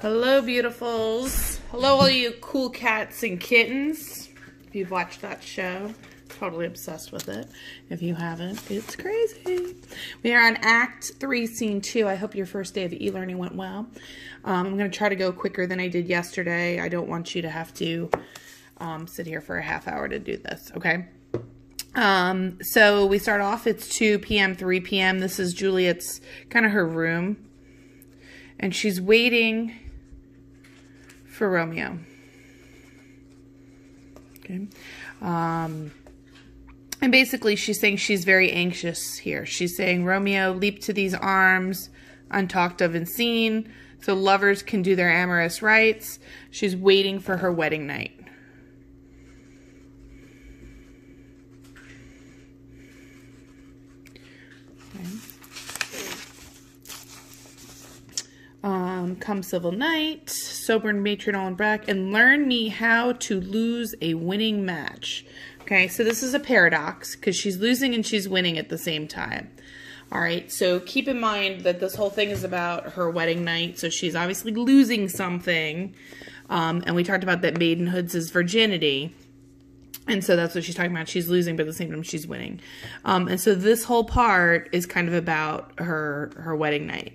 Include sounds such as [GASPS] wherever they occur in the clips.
Hello, beautifuls. Hello, all you cool cats and kittens. If you've watched that show, totally obsessed with it. If you haven't, it's crazy. We are on Act 3, Scene 2. I hope your first day of e-learning went well. Um, I'm going to try to go quicker than I did yesterday. I don't want you to have to um, sit here for a half hour to do this, okay? Um, so we start off, it's 2 p.m., 3 p.m. This is Juliet's, kind of her room. And she's waiting for Romeo. Okay. Um, and basically, she's saying she's very anxious here. She's saying, Romeo, leap to these arms, untalked of and seen, so lovers can do their amorous rites. She's waiting for her wedding night. Um, come civil night, sober matron All in Black, and learn me how to lose a winning match. Okay, so this is a paradox because she's losing and she's winning at the same time. All right, so keep in mind that this whole thing is about her wedding night, so she's obviously losing something. Um, and we talked about that maidenhood's is virginity. And so that's what she's talking about. She's losing, but at the same time, she's winning. Um, and so this whole part is kind of about her her wedding night.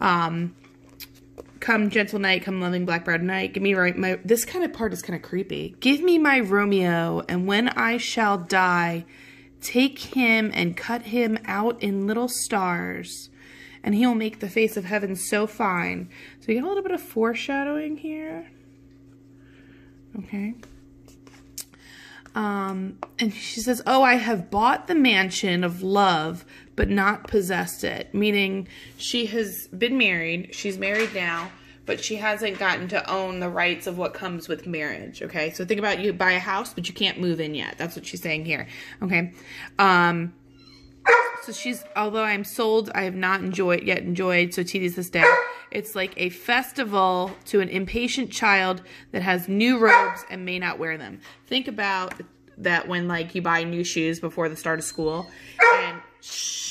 Um, come gentle night, come loving blackbird night. Give me right my this kind of part is kind of creepy. Give me my Romeo, and when I shall die, take him and cut him out in little stars, and he'll make the face of heaven so fine. So you get a little bit of foreshadowing here. Okay. Um, and she says, Oh, I have bought the mansion of love, but not possessed it. Meaning she has been married, she's married now, but she hasn't gotten to own the rights of what comes with marriage. Okay. So think about you buy a house, but you can't move in yet. That's what she's saying here. Okay. Um, so she's, although I'm sold, I have not enjoyed yet enjoyed, so tedious this day. It's like a festival to an impatient child that has new robes and may not wear them. Think about that when like you buy new shoes before the start of school and shh,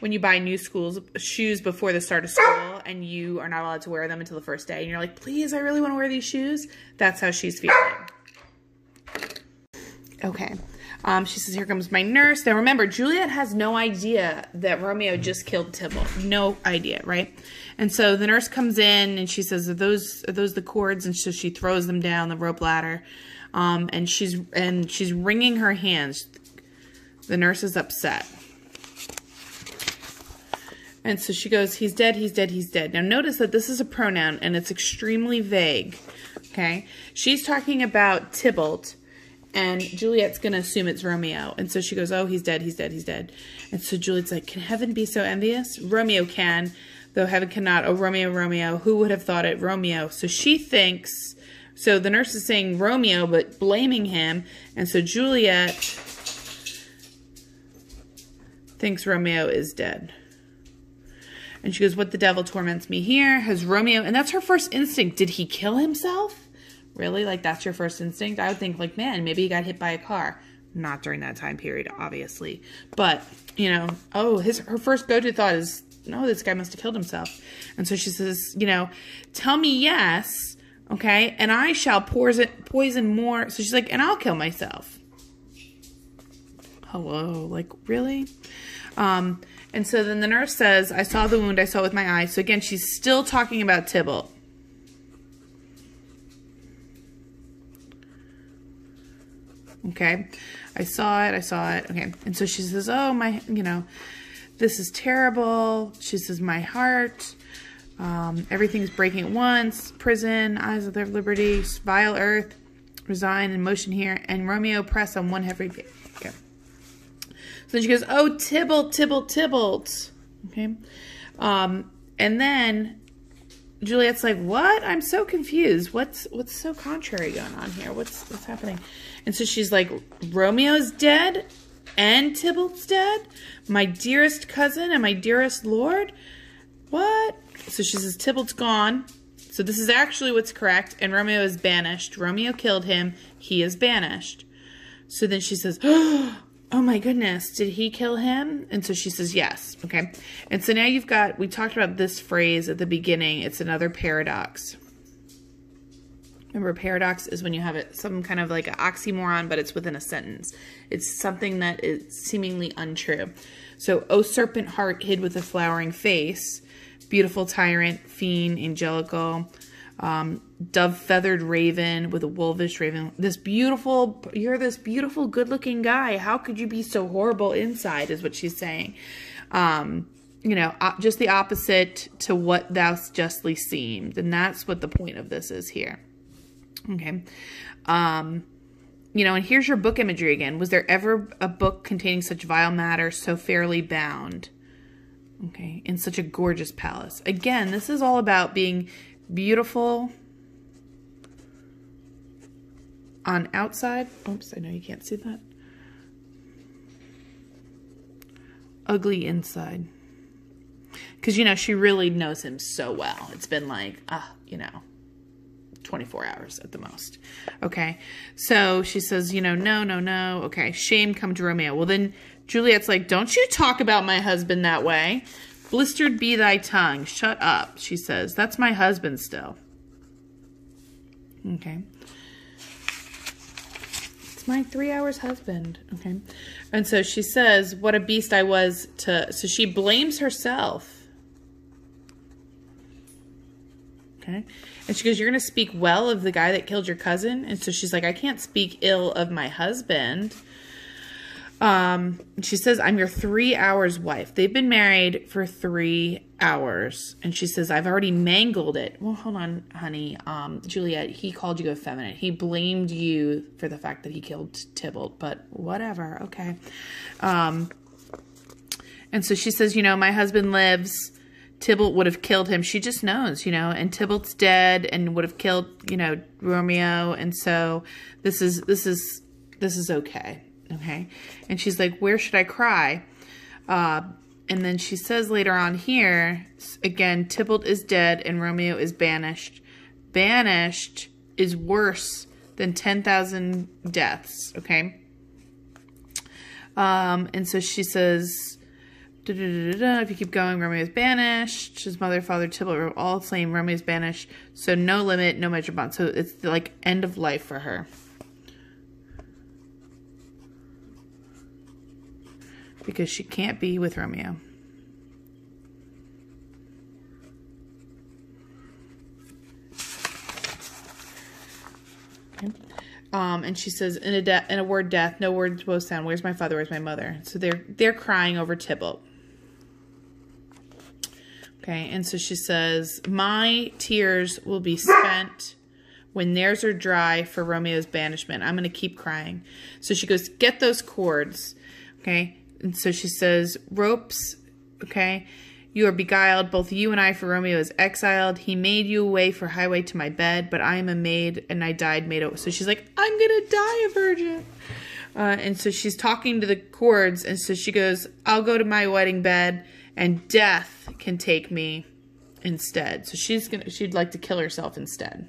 when you buy new schools shoes before the start of school and you are not allowed to wear them until the first day and you're like, please, I really want to wear these shoes. That's how she's feeling. Okay. Um, she says, Here comes my nurse. Now remember, Juliet has no idea that Romeo just killed Tybalt. No idea, right? And so the nurse comes in and she says, Are those are those the cords? And so she throws them down the rope ladder. Um, and she's and she's wringing her hands. The nurse is upset. And so she goes, He's dead, he's dead, he's dead. Now notice that this is a pronoun and it's extremely vague. Okay? She's talking about Tybalt and Juliet's going to assume it's Romeo. And so she goes, Oh, he's dead, he's dead, he's dead. And so Juliet's like, Can heaven be so envious? Romeo can, though heaven cannot. Oh, Romeo, Romeo, who would have thought it Romeo? So she thinks, so the nurse is saying Romeo, but blaming him. And so Juliet thinks Romeo is dead. And she goes, What the devil torments me here? Has Romeo, and that's her first instinct. Did he kill himself? Really? Like that's your first instinct? I would think like, man, maybe he got hit by a car. Not during that time period, obviously. But, you know, oh, his her first go-to thought is, no, this guy must have killed himself. And so she says, you know, tell me yes, okay, and I shall poison poison more. So she's like, and I'll kill myself. Hello, like really? Um, and so then the nurse says, I saw the wound I saw it with my eyes. So again, she's still talking about Tybalt. Okay. I saw it. I saw it. Okay. And so she says, Oh, my, you know, this is terrible. She says, My heart. Um, everything's breaking at once. Prison, eyes of their liberty, vile earth, resign in motion here. And Romeo press on one heavy. So then she goes, Oh, Tybalt, Tybalt, Tybalt. Okay. Um, and then Juliet's like, "What? I'm so confused. What's what's so contrary going on here? What's what's happening?" And so she's like, "Romeo's dead, and Tybalt's dead. My dearest cousin and my dearest lord. What?" So she says, "Tybalt's gone. So this is actually what's correct, and Romeo is banished. Romeo killed him. He is banished." So then she says, [GASPS] oh, oh my goodness, did he kill him? And so she says, yes. Okay. And so now you've got, we talked about this phrase at the beginning. It's another paradox. Remember, paradox is when you have it some kind of like an oxymoron, but it's within a sentence. It's something that is seemingly untrue. So, O serpent heart hid with a flowering face, beautiful tyrant, fiend, angelical, um, dove feathered raven with a wolvish raven. This beautiful, you're this beautiful, good looking guy. How could you be so horrible inside? Is what she's saying. Um, you know, just the opposite to what thou justly seemed. And that's what the point of this is here. Okay. Um, you know, and here's your book imagery again. Was there ever a book containing such vile matter so fairly bound? Okay, in such a gorgeous palace. Again, this is all about being beautiful on outside. Oops, I know you can't see that. Ugly inside. Because, you know, she really knows him so well. It's been like, ah, uh, you know, 24 hours at the most. Okay. So she says, you know, no, no, no. Okay. Shame come to Romeo. Well, then Juliet's like, don't you talk about my husband that way. Blistered be thy tongue. Shut up, she says. That's my husband still. Okay. It's my three hours husband. Okay. And so she says, what a beast I was to... So she blames herself. Okay. And she goes, you're going to speak well of the guy that killed your cousin? And so she's like, I can't speak ill of my husband. Um, she says, I'm your three hours wife. They've been married for three hours. And she says, I've already mangled it. Well, hold on, honey. Um, Juliet, he called you effeminate. He blamed you for the fact that he killed Tybalt, but whatever. Okay. Um, and so she says, you know, my husband lives. Tybalt would have killed him. She just knows, you know, and Tybalt's dead and would have killed, you know, Romeo. And so this is, this is, this is okay. Okay. And she's like, where should I cry? Uh, and then she says later on here, again, Tybalt is dead and Romeo is banished. Banished is worse than 10,000 deaths. Okay. Um, and so she says, da, da, da, if you keep going, Romeo is banished. His mother, father, Tybalt are all slain. Romeo is banished. So no limit, no measure bond. So it's like end of life for her. Because she can't be with Romeo. Um, and she says, in a de- in a word, death, no words both sound. Where's my father? Where's my mother? So they're they're crying over Tybalt. Okay, and so she says, my tears will be spent when theirs are dry for Romeo's banishment. I'm going to keep crying. So she goes, get those cords. Okay, and so she says, ropes, okay, you are beguiled, both you and I, for Romeo is exiled. He made you a way for highway to my bed, but I am a maid, and I died made a... So she's like, I'm gonna die a virgin. Uh, and so she's talking to the cords, and so she goes, I'll go to my wedding bed, and death can take me instead. So she's gonna, she'd like to kill herself instead.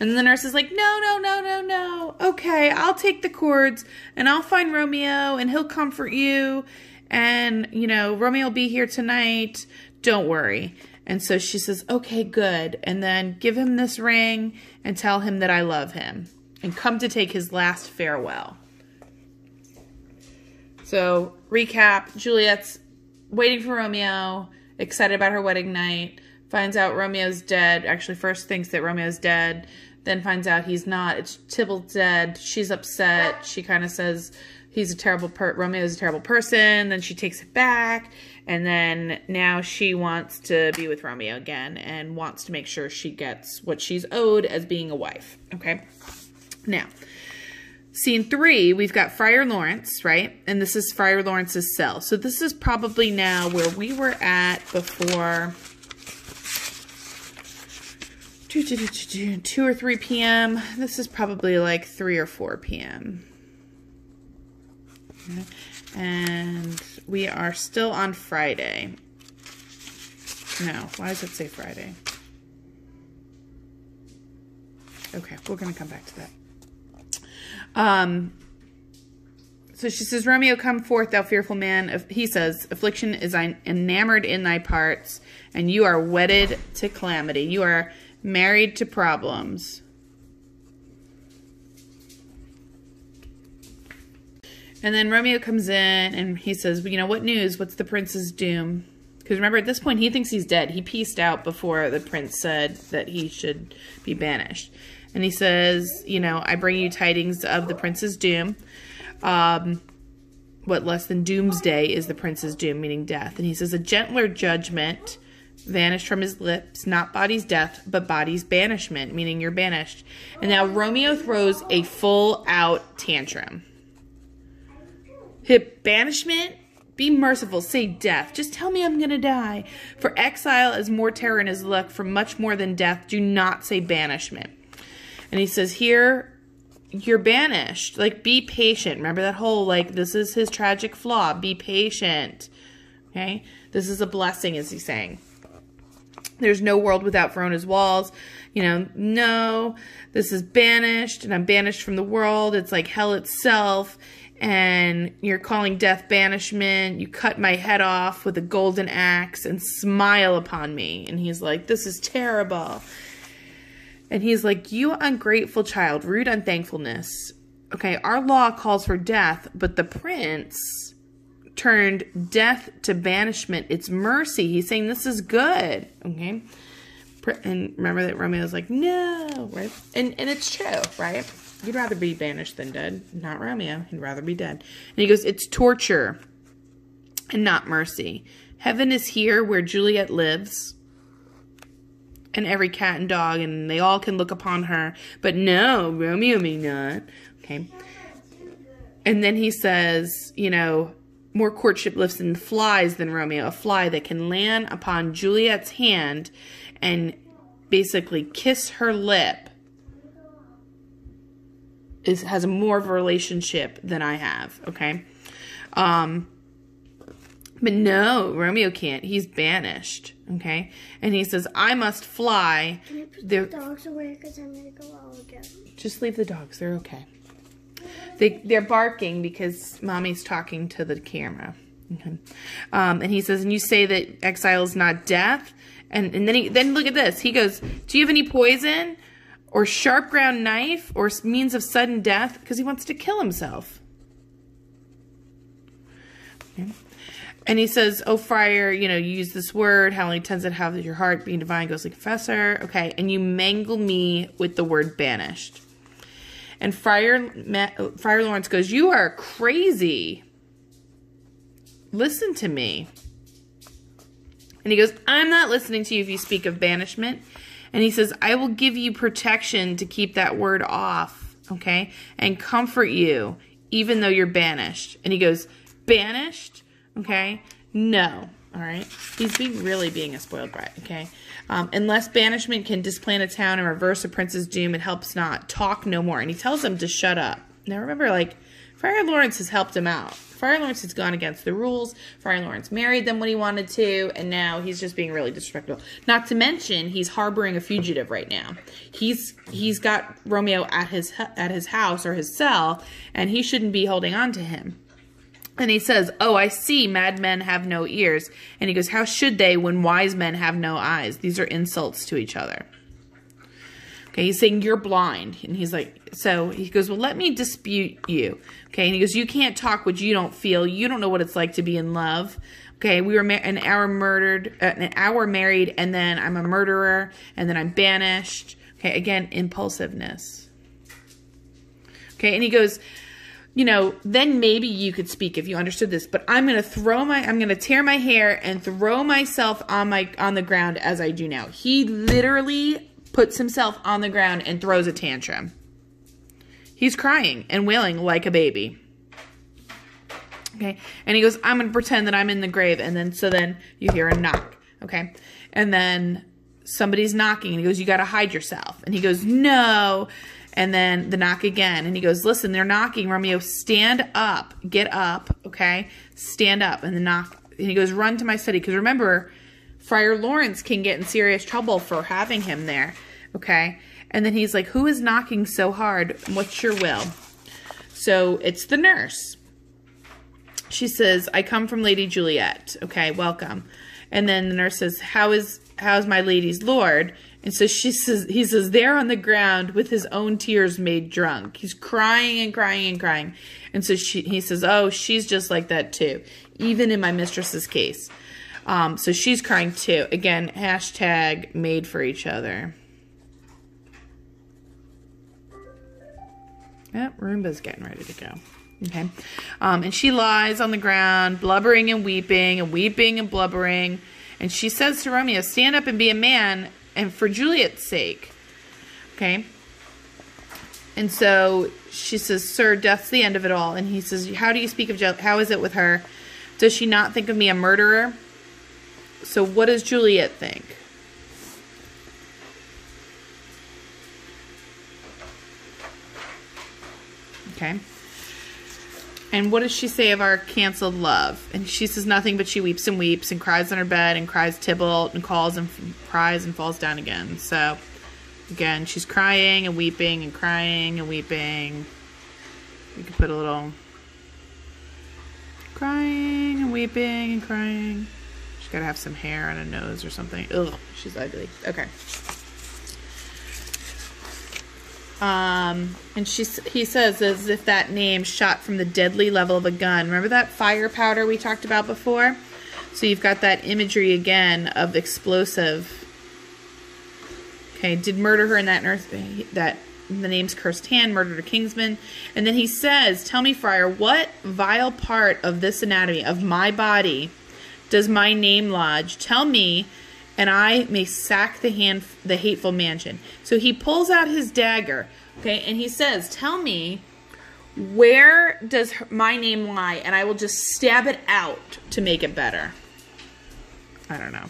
And the nurse is like, no, no, no, no, no. Okay, I'll take the cords and I'll find Romeo and he'll comfort you. And, you know, Romeo will be here tonight. Don't worry. And so she says, okay, good. And then give him this ring and tell him that I love him and come to take his last farewell. So, recap Juliet's waiting for Romeo, excited about her wedding night, finds out Romeo's dead. Actually, first thinks that Romeo's dead then finds out he's not. It's Tybalt's dead. She's upset. She kind of says he's a terrible per Romeo's a terrible person. Then she takes it back. And then now she wants to be with Romeo again and wants to make sure she gets what she's owed as being a wife. Okay. Now, scene three, we've got Friar Lawrence, right? And this is Friar Lawrence's cell. So this is probably now where we were at before 2 or 3 p.m. This is probably like 3 or 4 p.m. And we are still on Friday. No, why does it say Friday? Okay, we're going to come back to that. Um, So she says, Romeo, come forth, thou fearful man. He says, Affliction is enamored in thy parts, and you are wedded to calamity. You are married to problems. And then Romeo comes in and he says, You know, what news? What's the prince's doom? Because remember, at this point, he thinks he's dead. He pieced out before the prince said that he should be banished. And he says, You know, I bring you tidings of the prince's doom. Um, what less than doomsday is the prince's doom, meaning death. And he says, A gentler judgment vanished from his lips, not body's death, but body's banishment, meaning you're banished. And now Romeo throws a full out tantrum. Hip banishment? Be merciful, say death. Just tell me I'm gonna die. For exile is more terror in his look, for much more than death. Do not say banishment. And he says, Here, you're banished. Like, be patient. Remember that whole, like, this is his tragic flaw. Be patient. Okay? This is a blessing, is he saying. There's no world without Verona's walls. You know, no, this is banished, and I'm banished from the world. It's like hell itself and you're calling death banishment. You cut my head off with a golden axe and smile upon me. And he's like, This is terrible. And he's like, You ungrateful child, rude unthankfulness. Okay, our law calls for death, but the prince turned death to banishment. It's mercy. He's saying this is good. Okay. And remember that Romeo's like, no, right? And and it's true, right? He'd rather be banished than dead. Not Romeo. He'd rather be dead. And he goes, It's torture and not mercy. Heaven is here where Juliet lives. And every cat and dog, and they all can look upon her. But no, Romeo may not. Okay. And then he says, you know, more courtship lifts in flies than Romeo. A fly that can land upon Juliet's hand and basically kiss her lip is has more of a relationship than I have, okay? Um but no, Romeo can't. He's banished, okay? And he says, "I must fly." Can I put the dogs away because I'm gonna go out again? Just leave the dogs. They're okay. They they're barking because mommy's talking to the camera. Okay. Um, and he says, "And you say that exile is not death." And and then he then look at this. He goes, "Do you have any poison?" or sharp ground knife or means of sudden death because he wants to kill himself. And he says, Oh, friar, you know, you use this word, how many tens it have your heart being divine goes like confessor. Okay. And you mangle me with the word banished. And Friar, Friar Lawrence goes, You are crazy. Listen to me. And he goes, I'm not listening to you if you speak of banishment. And he says, I will give you protection to keep that word off, okay? And comfort you, even though you're banished. And he goes, Banished? Okay? No. All right? He's being really being a spoiled brat, okay? Um, unless banishment can displant a town and reverse a prince's doom, it helps not. Talk no more. And he tells them to shut up. Now remember, like, Friar Lawrence has helped him out. Friar Lawrence has gone against the rules. Friar Lawrence married them when he wanted to, and now he's just being really disrespectful. Not to mention, he's harboring a fugitive right now. He's he's got Romeo at his at his house or his cell, and he shouldn't be holding on to him. And he says, Oh, I see, mad men have no ears. And he goes, How should they when wise men have no eyes? These are insults to each other. Okay, he's saying you're blind. And he's like, so he goes, well, let me dispute you. Okay, and he goes, you can't talk what you don't feel. You don't know what it's like to be in love. Okay, we were an hour murdered, uh, an hour married, and then I'm a murderer, and then I'm banished. Okay, again, impulsiveness. Okay, and he goes, you know, then maybe you could speak if you understood this, but I'm going to throw my I'm going to tear my hair and throw myself on my on the ground as I do now. He literally puts himself on the ground and throws a tantrum. He's crying and wailing like a baby. Okay. And he goes, I'm going to pretend that I'm in the grave. And then, so then you hear a knock. Okay. And then somebody's knocking and he goes, You got to hide yourself. And he goes, No. And then the knock again. And he goes, Listen, they're knocking. Romeo, stand up. Get up. Okay. Stand up. And the knock. And he goes, Run to my study. Because remember, Friar Lawrence can get in serious trouble for having him there. Okay. And then he's like, Who is knocking so hard? What's your will? So it's the nurse. she says, I come from Lady Juliet. Okay, welcome. And then the nurse says, How is how's my lady's lord? And so she says he says, There on the ground with his own tears made drunk. He's crying and crying and crying. And so she he says, Oh, she's just like that too. Even in my mistress's case. Um, so she's crying too. Again, hashtag made for each other. Yep, Roomba's getting ready to go. Okay. Um, and she lies on the ground, blubbering and weeping, and weeping and blubbering. And she says to Romeo, Stand up and be a man, and for Juliet's sake. Okay. And so she says, Sir, death's the end of it all. And he says, How do you speak of? How is it with her? Does she not think of me a murderer? So what does Juliet think? Okay. And what does she say of our canceled love? And she says nothing, but she weeps and weeps and cries on her bed and cries Tybalt and calls and cries and falls down again. So, again, she's crying and weeping and crying and weeping. We could put a little crying and weeping and crying. She's got to have some hair on her nose or something. Ugh, she's ugly. Okay. Um, and she he says as if that name shot from the deadly level of a gun. Remember that fire powder we talked about before? So you've got that imagery again of explosive. Okay, did murder her in that nurse that the name's cursed hand, murdered a kingsman. And then he says, Tell me, Friar, what vile part of this anatomy, of my body, does my name lodge? Tell me, and I may sack the hand the hateful mansion. So he pulls out his dagger, okay, and he says, "Tell me where does my name lie, and I will just stab it out to make it better." I don't know.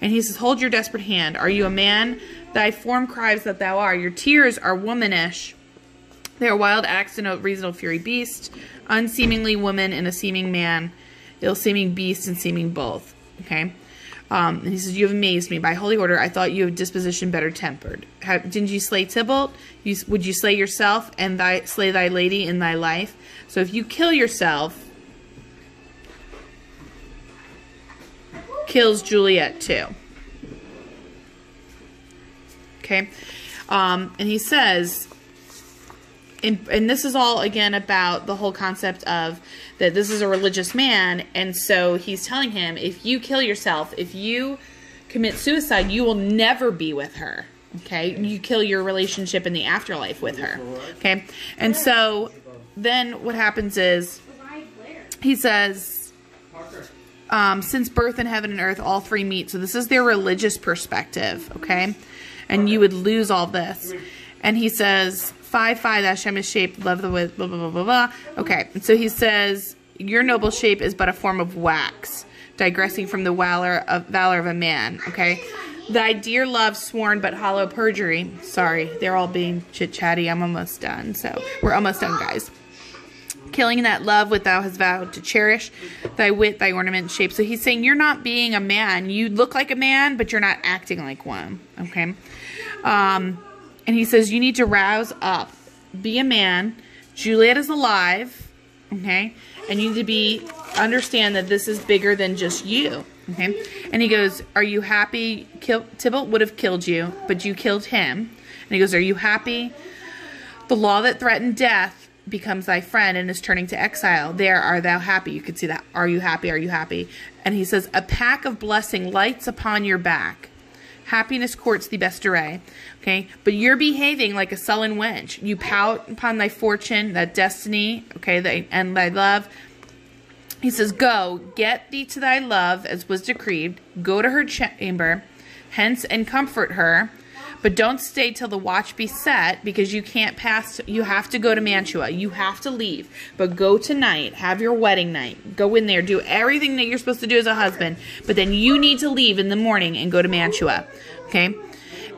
And he says, "Hold your desperate hand. Are you a man? Thy form cries that thou art. Your tears are womanish." They are wild acts denote reasonable fury beast, unseemingly woman and a seeming man, ill-seeming beast and seeming both. Okay. Um, and he says, You have amazed me. By holy order, I thought you of disposition better tempered. How, didn't you slay Tybalt? You, would you slay yourself and thy, slay thy lady in thy life? So if you kill yourself, kills Juliet too. Okay? Um, and he says, and, and this is all again about the whole concept of that this is a religious man and so he's telling him if you kill yourself if you commit suicide you will never be with her okay? You kill your relationship in the afterlife with her okay? And so then what happens is he says um, since birth in heaven and earth all three meet so this is their religious perspective okay? And you would lose all this. And he says Phi Phi, that Hashem is shaped, love the with, blah, blah, blah, blah, blah. Okay, so he says, Your noble shape is but a form of wax, digressing from the valor of, valor of a man. Okay, thy dear love sworn but hollow perjury. Sorry, they're all being chit chatty. I'm almost done. So we're almost done, guys. Killing that love which thou hast vowed to cherish, thy wit, thy ornament, shape. So he's saying you're not being a man. You look like a man, but you're not acting like one. Okay. Um, and he says, You need to rouse up, be a man. Juliet is alive, okay? And you need to be, understand that this is bigger than just you, okay? And he goes, Are you happy? Kill, Tybalt would have killed you, but you killed him. And he goes, Are you happy? The law that threatened death becomes thy friend and is turning to exile. There are thou happy. You could see that. Are you happy? Are you happy? And he says, A pack of blessing lights upon your back. Happiness courts the best array. Okay, but you're behaving like a sullen wench. You pout upon thy fortune, that destiny, okay, thy, and thy love. He says, Go, get thee to thy love, as was decreed. Go to her chamber, hence, and comfort her. But don't stay till the watch be set, because you can't pass. You have to go to Mantua. You have to leave. But go tonight. Have your wedding night. Go in there. Do everything that you're supposed to do as a husband. But then you need to leave in the morning and go to Mantua. Okay?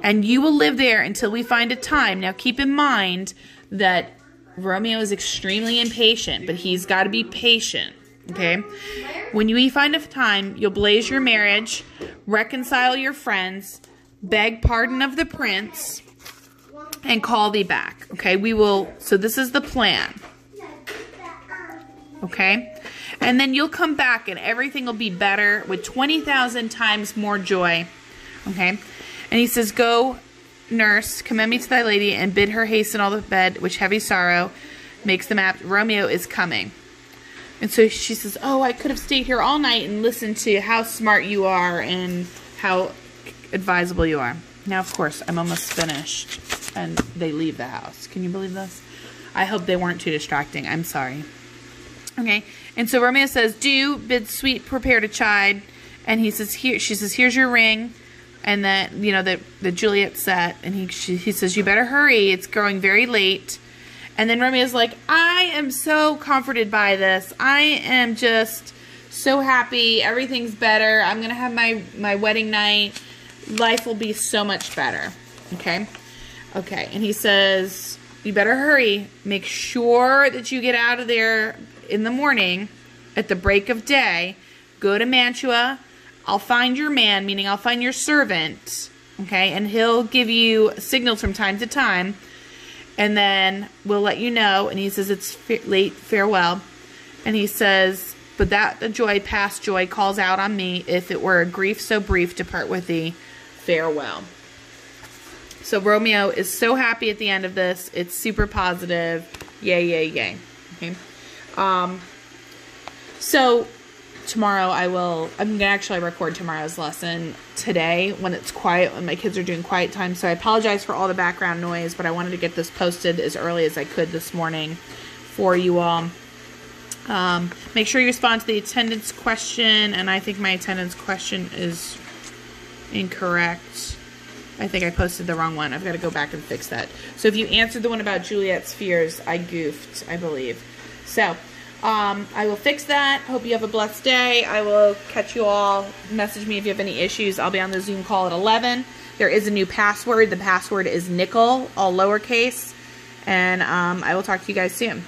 And you will live there until we find a time. Now, keep in mind that Romeo is extremely impatient, but he's got to be patient. Okay? When you find a time, you'll blaze your marriage, reconcile your friends, beg pardon of the prince, and call thee back. Okay? We will, so this is the plan. Okay? And then you'll come back and everything will be better with 20,000 times more joy. Okay? And he says, Go, nurse, commend me to thy lady, and bid her hasten all the bed, which heavy sorrow makes them apt. Romeo is coming. And so she says, Oh, I could have stayed here all night and listened to how smart you are and how advisable you are. Now, of course, I'm almost finished. And they leave the house. Can you believe this? I hope they weren't too distracting. I'm sorry. Okay. And so Romeo says, Do bid sweet prepare to chide. And he says, Here she says, Here's your ring. And then, you know, the the Juliet set. And he she, he says, You better hurry. It's growing very late. And then Romeo's like, I am so comforted by this. I am just so happy. Everything's better. I'm gonna have my, my wedding night. Life will be so much better. Okay? Okay. And he says, You better hurry. Make sure that you get out of there in the morning at the break of day. Go to Mantua. I'll find your man, meaning I'll find your servant. Okay, and he'll give you signals from time to time and then we'll let you know. And he says, It's late, farewell. And he says, But that joy, past joy, calls out on me. If it were a grief so brief to part with thee, farewell. So Romeo is so happy at the end of this. It's super positive. Yay, yay, yay. Okay. Um, so tomorrow I will I'm gonna actually record tomorrow's lesson today when it's quiet when my kids are doing quiet time. So I apologize for all the background noise, but I wanted to get this posted as early as I could this morning for you all. Um, make sure you respond to the attendance question, and I think my attendance question is incorrect. I think I posted the wrong one. I've got to go back and fix that. So if you answered the one about Juliet's fears, I goofed, I believe. So um, I will fix that. Hope you have a blessed day. I will catch you all. Message me if you have any issues. I'll be on the Zoom call at 11. There is a new password. The password is nickel, all lowercase. And um, I will talk to you guys soon.